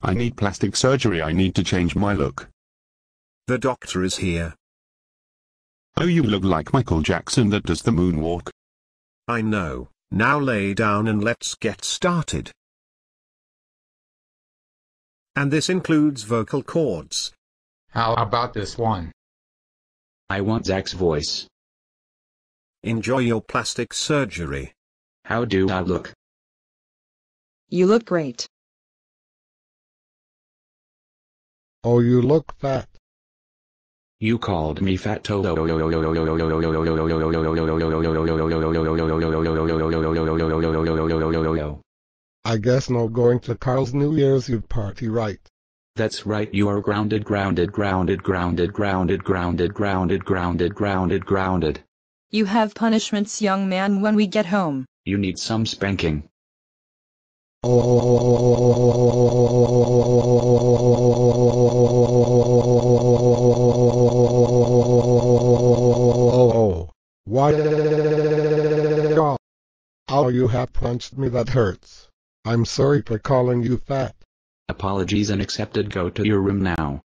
I need plastic surgery. I need to change my look. The doctor is here. Oh, you look like Michael Jackson that does the moonwalk. I know. Now lay down and let's get started. And this includes vocal cords. How about this one? I want Zack's voice. Enjoy your plastic surgery. How do I look? You look great. Oh, you look fat. You called me fat. I guess no going to Carl's New Year's Eve party, right? That's right, you are grounded, grounded, grounded, grounded, grounded, grounded, grounded, grounded, grounded, grounded. You have punishments, young man, when we get home. You need some spanking. Oh, why? Oh, you have punched me. That hurts. I'm sorry for calling you fat. Apologies and accepted Go to your room now.